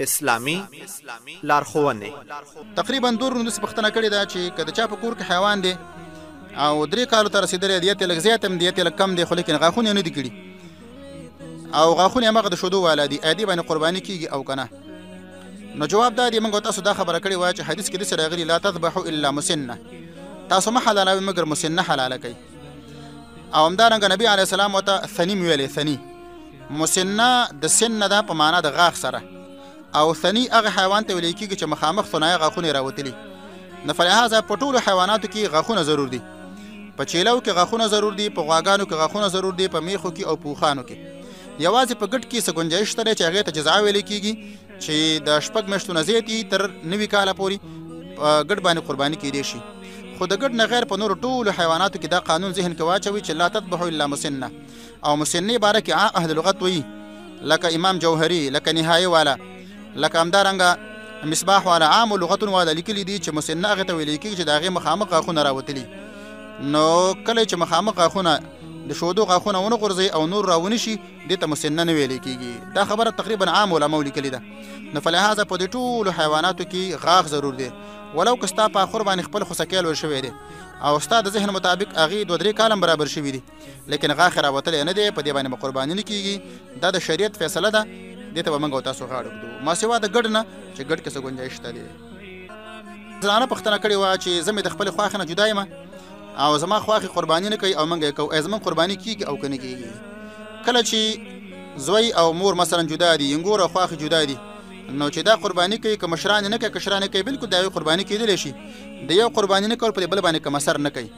اسلامي لارښوونې. تقریبا دوه ورونو داسې پوښتنه کړې ده چې که د چا په کور کې حیوان دی او درې کالو ته رسېدلی دی یې لږ زیات هم دی یې لږ کم دی خو لیکن غاښونه یې نه دي کړي او غاښونه یې هماغه د شودو والا دي ایدې باندې قرباني کېږي او که نه نو جواب دا دی موږ تاسو دا خبره کړې وه چې حدیث کې داسې راغلي لا تذبحو الا مسنه تاسو مه حلالوئ مګر مسنه حلاله کوئ او همدارنګ نبی علی السلام وته ثنی ویلې ثنی مسنه د سنه ده په معنا د غاښ سره او ثنی هغه حیوان ته ویل کېږي چې مخامخ ثنایه غاښونه راوتلي نه فلهذا په ټولو حیواناتو کې غاښونه ضرور دي په چیلو کې غاښونه ضرور دي په غواګانو کې غاښونه ضرور دي په میخو کې او پوخانو کې یوازې په ګټ کې څه گنجایش شته چې هغه ته جزا ویل کېږي چې د شپږ میاشتو نه زیات تر نوي کال پورې په ګډ باندې قرباني کېدې شي خو د ګډ نه غیر په نورو ټولو حیواناتو کې دا قانون ذهن کې واچوي چې لا تذبحوا الا مسنه او مسنه باره کې اهل لغت وي لکه امام جوهري لکه نهایي والا لکه همدارنګه مصباح والا عام لغتونو والا لیکلي دي چې مسنه هغه ته ویل کېږي چې د هغې مخامخ غاښونه راوتلي نو کله چې مخامخ غاښونه د شودو غاښونه ونه غورځي او نور راونی شي دې ته مسنه نه ویلې کیږي دا خبره تقریبا عام علماو لیکلې ده نو فلهذا په دې ټولو حیواناتو کې غاښ ضرور دی ولو که ستا په اخور باندې خپل خوسکی لوړ شوی دی او ستا د ذهن مطابق هغه دوه درې کالم برابر شوی دی لیکن غاښ راوتلی نه دی په دې باندې قرباني نه کیږي دا د شریعت فیصله ده دې ته به موږ تاسو غاړه ږدو ما سوا د ګډ نه چې ګډ کې څه ګنجایش شته دی زنانه پښتنه کړې وه چې زه مې د خپل خواخې نه جدا یم او زما خواخې قرباني نه کوي او منګه یې کوو زمون قرباني کیږي او کنه کیږي کله چې زوی او مور مثلا جدا دي ینګور او خواخې جدا دي نو چې دا قرباني کوي که مشران نه کوي کشران کوي بالکل دا یو قرباني کېدلی شي د یو قرباني نه کول په بل باندې کوم اثر نه کوي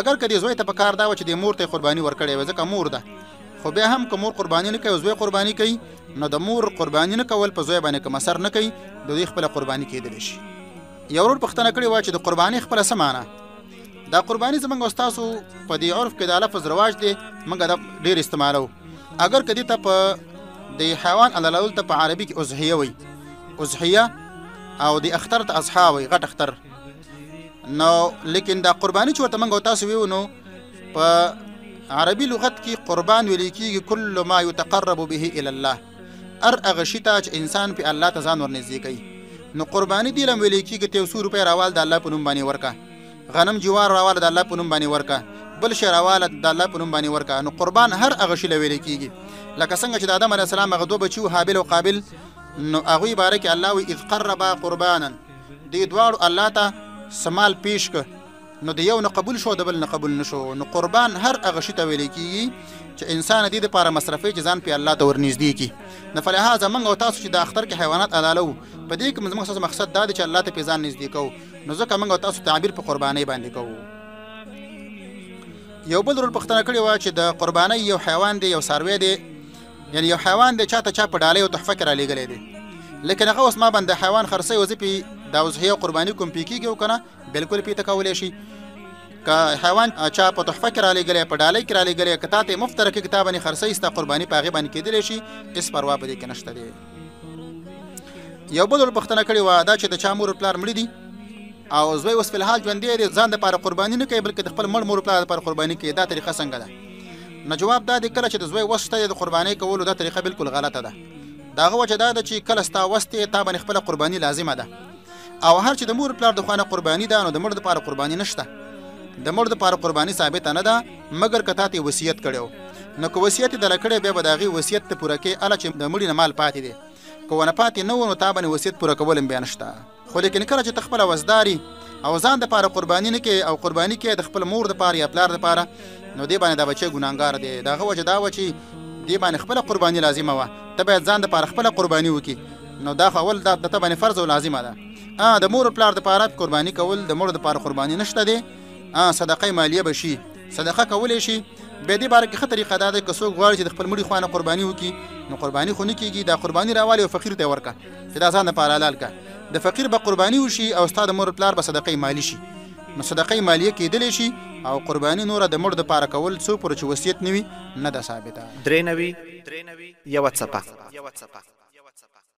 اگر کدی زوی ته په کار دا و چې د مور ته قرباني ورکړي وي ځکه مور ده خو بیا هم که مور قرباني نه کوي او زوی قرباني کوي نو د مور قرباني نه کول په زوی باندې کوم اثر نه کوي د دوی خپله قرباني کېدلی شي یو ورور پوښتنه کړې وه چې د قرباني خپله څه معنا دا قرباني زمونږ او ستاسو په دې عرف کې دا لفظ رواج دی موږ دا ډېر استعمالوو اګر که دې ته په د حیوان حلالول ته په عربي کې اضحیه وایي اضحیه او د اختر ته اضحا وایي غټ اختر نو لیکن دا قرباني چې ورته موږ او تاسو ویو نو په عربي لغت کې قربان ویل کېږي کل ما یتقرب به الی الله ار هغه شي ته چې انسان په الله ته ځان ورنږدې کوي نو قرباني دې لم ویل کېږي ته یو څو روپۍ راوال د الله په نوم باندې ورکه غنم جوار راواله د الله په نوم باندې ورکه بل شی راواله د الله په نوم باندې ورکه نو قربان هر هغه شی لویل کېږي لکه څنګه چې د آدم علیه السلام هغه دوه بچیو حابل او قابل نو هغوی باره کې الله وی اذ قربا قربانا دې دواړو الله ته سمال پیش که نو د یو نه قبول شو د بل نه قبول نشو نو قربان هر هغه شي ته ویل کیږي چې انسان دې لپاره مصرفي چې ځان په الله ته ورنږدې کی نه فلهذا موږ او تاسو چې د اختر کې حیوانات حلالو په دې کې موږ سره مقصد دا دی چې الله ته په ځان نږدې کوو نو ځکه موږ او تاسو تعبیر په قرباني باندې کوو یو بل رول پښتنه کړی و چې د قرباني یو حیوان دی یو ساروی دی یعنی یو حیوان دی چاته چا په ډالۍ او تحفه کې را لېږلی دی لکه هغه اوس ما باندې حیوان خرڅوي وظیفې دا اوس هي قرباني کوم پی کیږي او کنه بالکل پیته کولې شي که حیوان چا په تحفه کې را لګلې په ډالۍ کې را لګلې که تاته مفتره کې کتاب نه خرڅې ستا قرباني پاغه باندې کېدلې شي اس پروا به دې کې نشته دی یو بل پښتنه کړي وا دا چې د چا مور پلار مړ دي او زوی اوس فلحال ژوند دی ځان د پاره قرباني نه کوي بلکې د خپل مړ مور پلار لپاره قرباني کوي دا طریقه څنګه ده نو جواب دا دی کله چې د زوی وسته د قرباني کولو دا طریقه بالکل غلطه ده دا غو چې دا ده چې کله ستا وسته تا باندې خپل قرباني لازمه ده او هر چې د مور پلار د خوانه قرباني ده نو د مړ لپاره قرباني نشته د مړ لپاره قرباني ثابت نه ده مګر کته ته وصیت کړو نو کو وصیت د لکړې به بداغي وصیت ته پوره کې اله چې د مړي نه مال پاتې دي کو ونه پاتې نه ونه تابنه وصیت پوره کول به نشته خو لیکن کله چې تخپل وزداري او ځان د پاره قرباني نه کې او قرباني کې د خپل مور د پاره یا پلار د پاره نو دی باندې دا بچي ګناګار دی دا غوجه دا و چې دی باندې خپل قرباني لازمه و ته باید ځان د پاره خپل قرباني وکي نو دا خو اول دا د تبانه فرض او لازمه ده ا د مور پلار د پاره قرباني کول د مور د پاره قرباني نشته دي ا صدقه مالیه بشي صدقه کولې شي به دې بار کې خطرې قدا ده که څوک غواړي چې د خپل مړي خوانه قرباني وکي نو قرباني خو نه کیږي دا قرباني راوالي او فقیر ته ورکا چې دا ځان د پاره حلال کا د فقیر به قرباني وشي او استاد مور پلار به صدقه مالی شي نو صدقه مالیه کېدلی شي او قرباني نور د مړ د پاره کول څو پر چې وصیت نوي نه ده ثابته درې نوي یو څپه